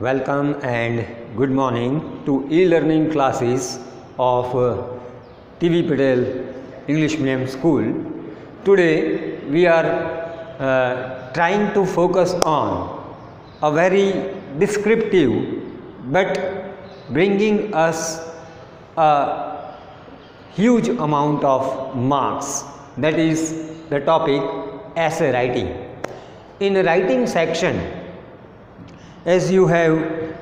Welcome and good morning to e-learning classes of uh, TV Patel English Medium School. Today we are uh, trying to focus on a very descriptive but bringing us a huge amount of marks that is the topic essay writing. In writing section as you have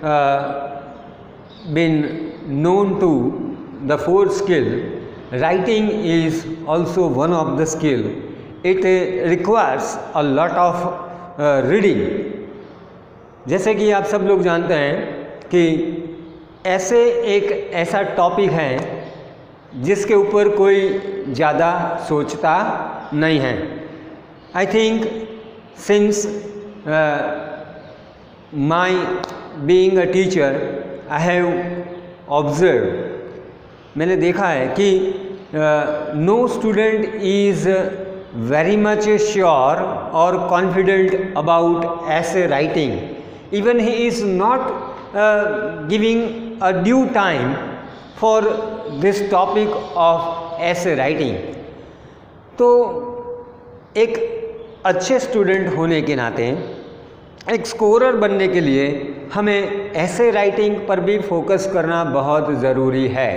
uh, been known to the fourth skill writing is also one of the skill it uh, requires a lot of uh, reading जैसे कि आप सब लोग जानते हैं कि ऐसे एक ऐसा टॉपिक है जिसके ऊपर कोई ज़्यादा सोचता नहीं है I think since my being a teacher I have observed मैंने देखा है कि no student is very much sure or confident about essay writing even he is not uh, giving a due time for this topic of essay writing तो एक अच्छे student होने के नाते एक स्कोरर बनने के लिए हमें ऐसे राइटिंग पर भी फोकस करना बहुत ज़रूरी है।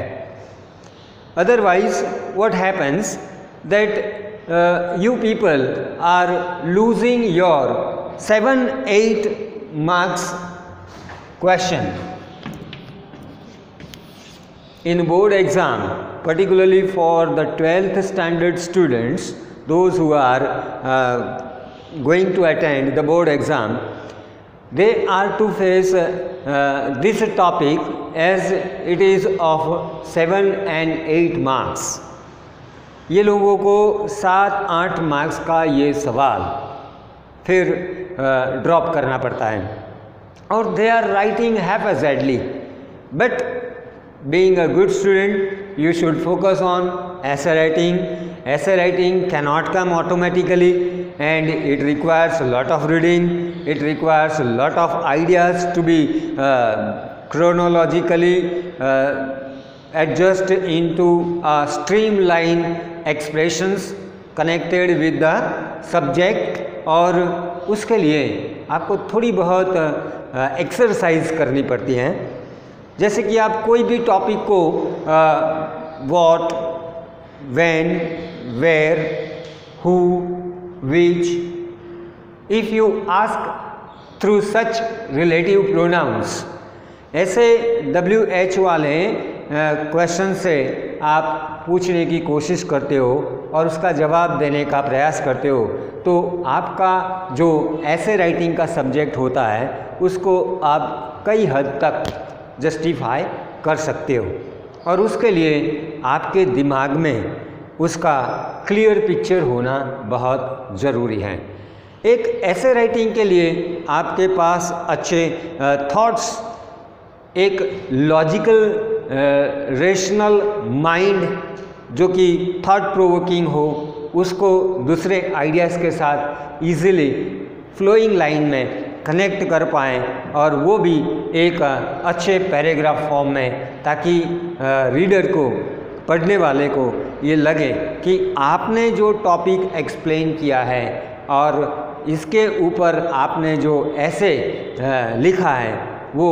Otherwise what happens that you people are losing your seven eight marks question board exam particularly for the 12th standard students those who are uh, going to attend the board exam they are to face uh, uh, this topic as it is of 7 and 8 marks ये लोगों को सात आठ marks का ये सवाल फिर drop करना पड़ता है और they are writing happy but being a good student you should focus on essay writing essay writing cannot come automatically and it requires a lot of reading it requires a lot of ideas to be uh, chronologically uh, adjust into a streamline expressions connected with the subject और उसके लिए आपको थोड़ी बहुत exercise करनी पड़ती है जैसे कि आप कोई भी टॉपिक को what when where who which if you ask through such relative pronouns ऐसे डब्ल्यू एच वाले क्वेश्चन से आप पूछने की कोशिश करते हो और उसका जवाब देने का प्रयास करते हो तो आपका जो ऐसे राइटिंग का सब्जेक्ट होता है, उसको आप कई हद तक जस्टिफाई कर सकते हो। और उसके लिए आपके दिमाग में उसका क्लियर पिक्चर होना बहुत ज़रूरी है। एक ऐसे राइटिंग के लिए आपके पास अच्छे थॉट्स एक लॉजिकल रेशनल माइंड जो कि थॉट प्रोवोकिंग हो, उसको दूसरे आइडियाज़ के साथ इजीली फ्लोइंग लाइन में कनेक्ट कर पाएँ और वो भी एक अच्छे पैराग्राफ फॉर्म में ताकि रीडर को पढ़ने वाले को ये लगे कि आपने जो टॉपिक एक्सप्लेन किया है और इसके ऊपर आपने जो ऐसे लिखा है वो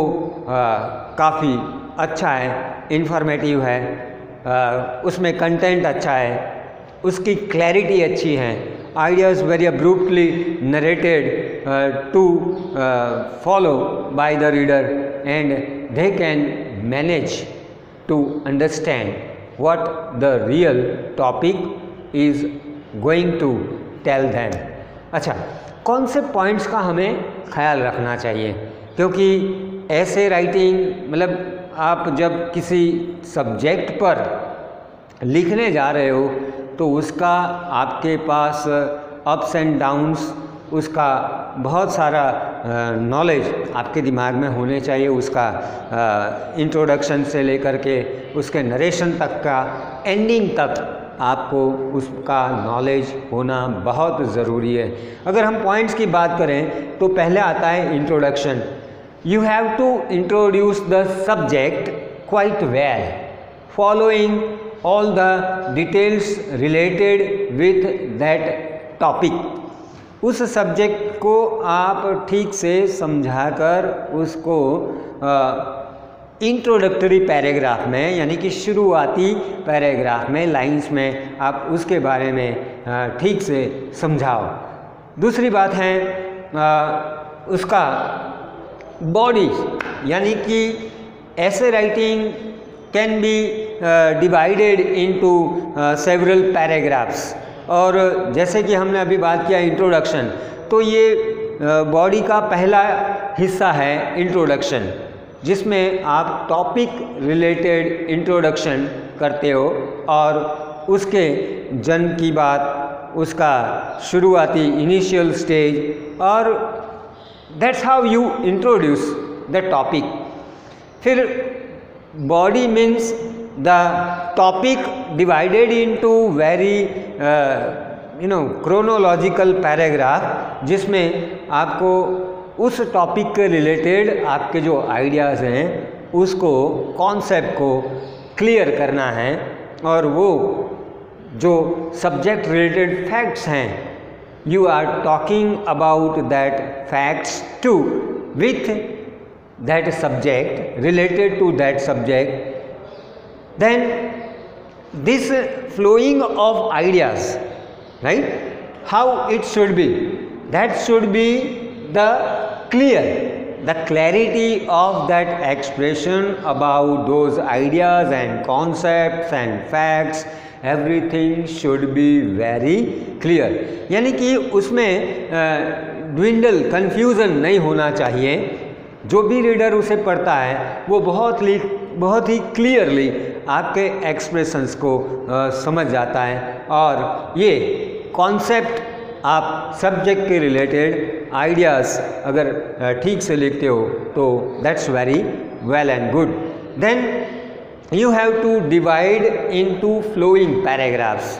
काफ़ी अच्छा है इन्फॉर्मेटिव है उसमें कंटेंट अच्छा है उसकी क्लैरिटी अच्छी है abruptly narrated uh, to uh, follow by the reader and they can manage to understand. What the real topic is going to tell them. अच्छा कौन से पॉइंट्स का हमें ख्याल रखना चाहिए? क्योंकि ऐसे राइटिंग मतलब आप जब किसी सब्जेक्ट पर लिखने जा रहे हो तो उसका आपके पास अप्स एंड डाउन्स उसका बहुत सारा नॉलेज आपके दिमाग में होने चाहिए उसका इंट्रोडक्शन से लेकर के उसके नरेशन तक का एंडिंग तक आपको उसका नॉलेज होना बहुत ज़रूरी है। अगर हम पॉइंट्स की बात करें तो पहले आता है introduction you have to introduce the subject quite well following all the details related with that topic उस सब्जेक्ट को आप ठीक से समझाकर उसको इंट्रोडक्टरी पैराग्राफ में यानी कि शुरुआती पैराग्राफ में लाइंस में आप उसके बारे में ठीक से समझाओ। दूसरी बात है आ, उसका बॉडी यानी कि ऐसे writing can be divided into several paragraphs और जैसे कि हमने अभी बात किया इंट्रोडक्शन तो ये बॉडी का पहला हिस्सा है इंट्रोडक्शन जिसमें आप टॉपिक रिलेटेड इंट्रोडक्शन करते हो और उसके जन्म की बात, उसका शुरुआती इनिशियल स्टेज और that's how you introduce the topic फिर body means the topic divided into very you know chronological paragraph जिसमें आपको उस टॉपिक के रिलेटेड आपके जो आइडियाज़ हैं, उसको कॉन्सेप्ट को क्लियर करना है और वो जो सब्जेक्ट रिलेटेड फैक्ट्स हैं you are talking about that facts to with that subject related to that subject then this flowing of ideas right how it should be that should be the clear the clarity of that expression about those ideas and concepts and facts everything should be very clear यानी कि उसमें dwindle confusion नहीं होना चाहिए जो भी reader उसे पढ़ता है वो बहुत ही बहुत ही क्लियरली आपके एक्सप्रेशंस को आ, समझ जाता है। और ये कॉन्सेप्ट आप सब्जेक्ट के रिलेटेड आइडियाज़ अगर ठीक से लिखते हो तो that's very well and good then you have to divide into flowing paragraphs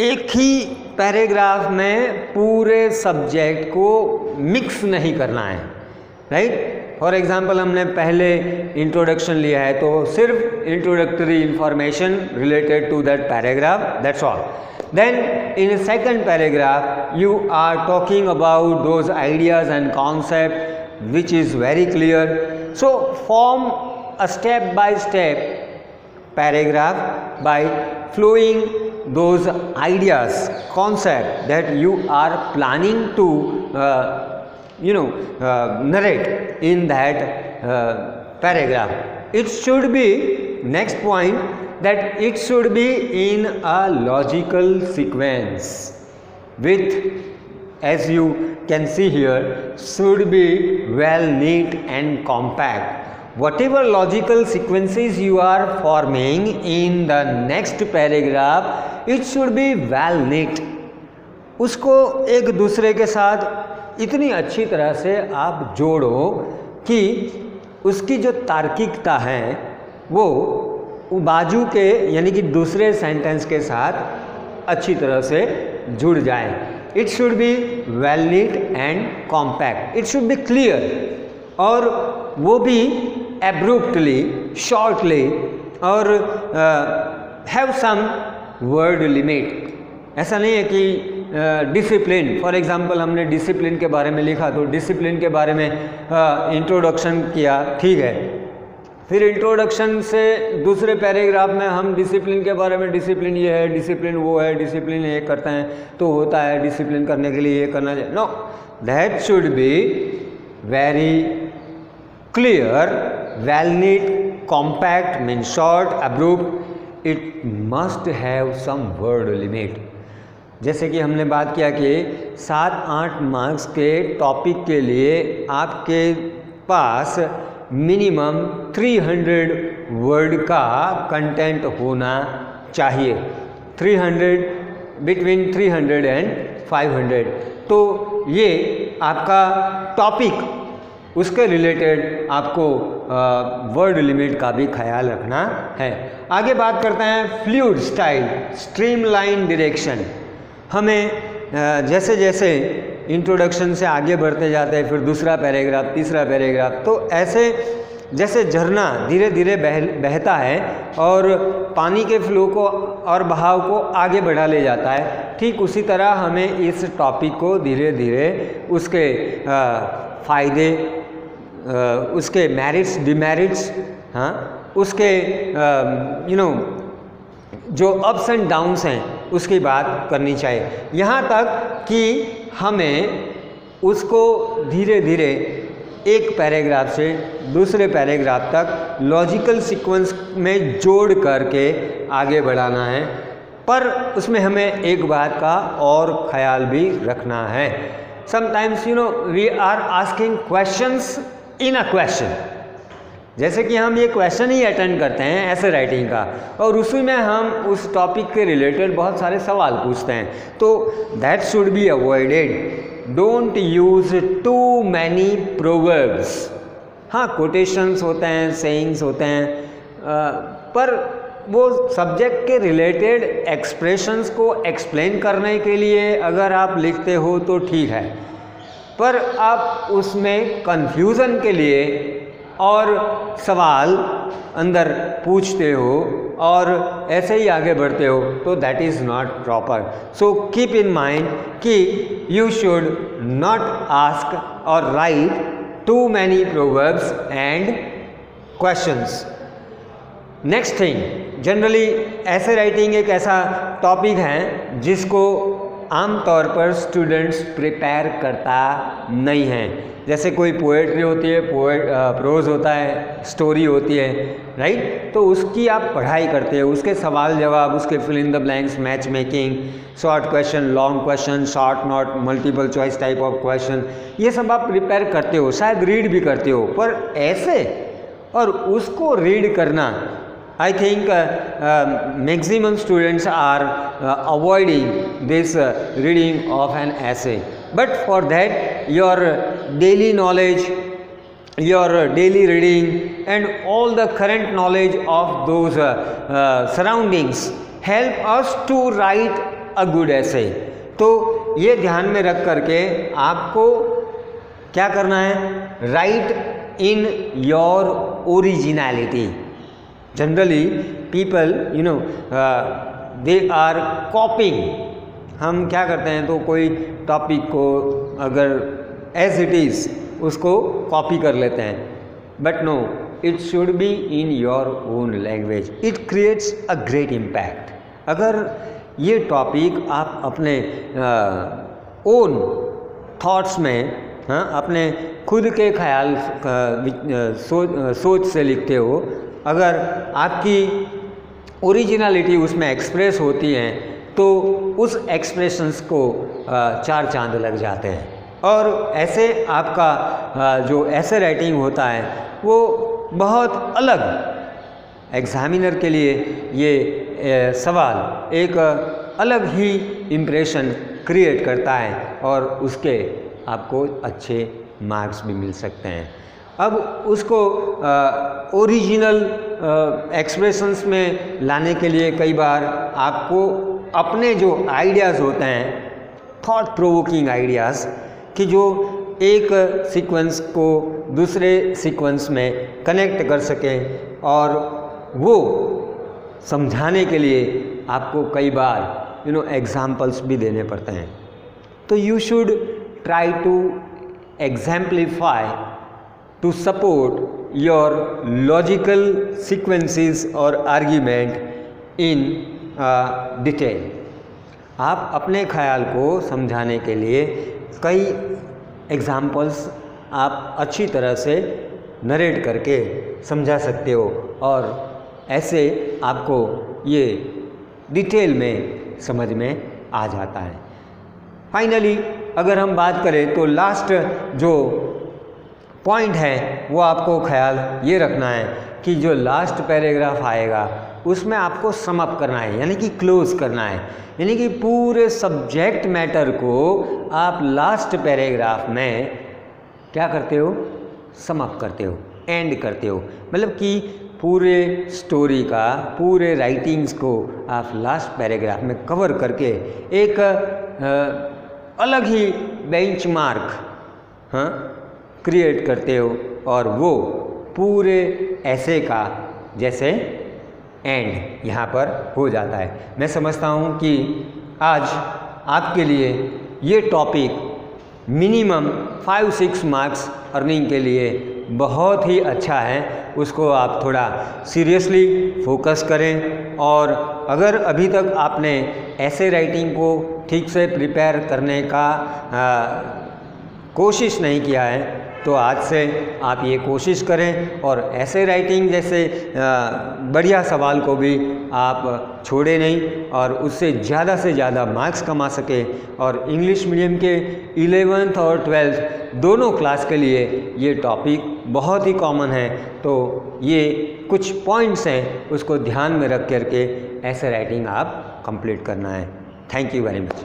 एक ही पैराग्राफ में पूरे सब्जेक्ट को मिक्स नहीं करना है राइट फॉर एग्ज़ाम्पल हमने पहले इंट्रोडक्शन लिया है तो सिर्फ़ introductory information related to that paragraph that's all then in second paragraph you are talking about those ideas and concept which is very clear so form a step by step paragraph by flowing those ideas concept that you are planning to you know uh, narrate in that uh, paragraph it should be next point that it should be in a logical sequence with as you can see here should be well neat and compact whatever logical sequences you are forming in the next paragraph it should be well neat उसको एक दूसरे के साथ इतनी अच्छी तरह से आप जोड़ो कि उसकी जो तार्किकता है, वो बाजू के, यानी कि दूसरे सेंटेंस के साथ अच्छी तरह से जुड़ जाए। It should be well neat and compact it should be clear और वो भी एब्रुप्टली शॉर्टली और हैव सम वर्ड लिमिट ऐसा नहीं है कि डिसिप्लिन फॉर एग्जांपल हमने डिसिप्लिन के बारे में लिखा तो डिसिप्लिन के बारे में इंट्रोडक्शन किया, ठीक है। फिर इंट्रोडक्शन से दूसरे पैराग्राफ में हम डिसिप्लिन के बारे में डिसिप्लिन ये है डिसिप्लिन वो है डिसिप्लिन ये करते हैं तो होता है डिसिप्लिन करने के लिए ये करना चाहिए। No that should be very clear well neat compact mean short abrupt it must have some word limit जैसे कि हमने बात किया कि सात आठ मार्क्स के टॉपिक के लिए आपके पास मिनिमम 300 वर्ड का कंटेंट होना चाहिए। 300 बिटवीन 300 एंड 500 तो ये आपका टॉपिक उसके रिलेटेड आपको वर्ड लिमिट का भी ख्याल रखना है। आगे बात करते हैं फ्लूड स्टाइल स्ट्रीमलाइन डायरेक्शन हमें जैसे जैसे इंट्रोडक्शन से आगे बढ़ते जाते हैं, फिर दूसरा पैराग्राफ तीसरा पैराग्राफ तो ऐसे जैसे झरना धीरे धीरे बह बहता है और पानी के फ्लो को और बहाव को आगे बढ़ा ले जाता है, ठीक उसी तरह हमें इस टॉपिक को धीरे धीरे उसके फ़ायदे उसके मेरिट्स डिमेरिट्स हाँ उसके यू नो जो अप्स एंड डाउन्स हैं उसकी बात करनी चाहिए। यहाँ तक कि हमें उसको धीरे धीरे एक पैराग्राफ से दूसरे पैराग्राफ तक लॉजिकल सीक्वेंस में जोड़ करके आगे बढ़ाना है। पर उसमें हमें एक बात का और ख्याल भी रखना है। Sometimes you know we are asking questions in a question जैसे कि हम ये क्वेश्चन ही अटेंड करते हैं ऐसे राइटिंग का। और उसी में हम उस टॉपिक के रिलेटेड बहुत सारे सवाल पूछते हैं। तो that should be avoided don't use too many proverbs हाँ कोटेशंस होते हैं सेइंग्स होते हैं। आ, पर वो सब्जेक्ट के रिलेटेड एक्सप्रेशंस को एक्सप्लेन करने के लिए अगर आप लिखते हो तो ठीक है। पर आप उसमें कन्फ्यूज़न के लिए और सवाल अंदर पूछते हो और ऐसे ही आगे बढ़ते हो तो that is not proper so keep in mind कि यू शुड नॉट आस्क और write too many proverbs and questions next thing generally ऐसे राइटिंग एक ऐसा टॉपिक है जिसको आमतौर पर स्टूडेंट्स प्रिपेयर करता नहीं है। जैसे कोई पोएट्री होती है पोएट प्रोज होता है स्टोरी होती है राइट तो उसकी आप पढ़ाई करते हो, उसके सवाल जवाब, उसके fill in the blanks match making short question long question short not multiple choice type of question ये सब आप प्रिपेयर करते हो, शायद रीड भी करते हो, पर ऐसे? और उसको रीड करना I think uh, uh, maximum students are uh, avoiding this uh, reading of an essay. But for that your daily knowledge, your daily reading and all the current knowledge of those uh, uh, surroundings help us to write a good essay. तो ये ध्यान में रख करके आपको क्या करना है write in your originality generally people you know they are copying हम क्या करते हैं तो कोई टॉपिक को अगर एज इट इज़ उसको कॉपी कर लेते हैं। But no it should be in your own language it creates a great impact अगर ये टॉपिक आप अपने ओन uh, थॉट्स में हाँ अपने खुद के ख्याल uh, सोच, uh, सोच से लिखते हो अगर आपकी ओरिजिनलिटी उसमें एक्सप्रेस होती है तो उस एक्सप्रेशंस को चार चाँद लग जाते हैं। और ऐसे आपका जो ऐसे राइटिंग होता है, वो बहुत अलग। एग्ज़ामिनर के लिए ये सवाल एक अलग ही इम्प्रेशन क्रिएट करता है और उसके आपको अच्छे मार्क्स भी मिल सकते हैं। अब उसको ओरिजिनल एक्सप्रेशंस में लाने के लिए कई बार आपको अपने जो आइडियाज़ होते हैं थॉट प्रोवोकिंग आइडियाज़ कि जो एक सीक्वेंस को दूसरे सीक्वेंस में कनेक्ट कर सकें और वो समझाने के लिए आपको कई बार यू नो एग्जाम्पल्स भी देने पड़ते हैं। तो you should try to exemplify to support your logical sequences or argument in uh, detail. आप अपने ख्याल को समझाने के लिए कई एग्ज़ाम्पल्स आप अच्छी तरह से नरेट करके समझा सकते हो और ऐसे आपको ये डिटेल में समझ में आ जाता है फाइनली अगर हम बात करें तो लास्ट जो पॉइंट है, वो आपको ख्याल ये रखना है कि जो लास्ट पैराग्राफ आएगा, उसमें आपको समअप करना है, यानी कि क्लोज करना है। यानी कि पूरे सब्जेक्ट मैटर को आप लास्ट पैराग्राफ में क्या करते हो? समअप करते हो एंड करते हो। मतलब कि पूरे स्टोरी का, पूरे राइटिंग्स को आप लास्ट पैराग्राफ में कवर करके एक अलग ही बेंचमार्क हाँ? क्रिएट करते हो और वो पूरे ऐसे का जैसे एंड यहाँ पर हो जाता है। मैं समझता हूँ कि आज आपके लिए ये topic minimum five six marks earning के लिए बहुत ही अच्छा है। उसको आप थोड़ा सीरियसली फोकस करें और अगर अभी तक आपने ऐसे राइटिंग को ठीक से प्रिपेयर करने का आ, कोशिश नहीं किया है तो आज से आप ये कोशिश करें और ऐसे राइटिंग जैसे बढ़िया सवाल को भी आप छोड़े नहीं और उससे ज़्यादा से ज़्यादा मार्क्स कमा सके और इंग्लिश मीडियम के इलेवेंथ और ट्वेल्थ दोनों क्लास के लिए ये टॉपिक बहुत ही कॉमन है। तो ये कुछ पॉइंट्स हैं, उसको ध्यान में रख करके ऐसे राइटिंग आप कंप्लीट करना है। Thank you very much.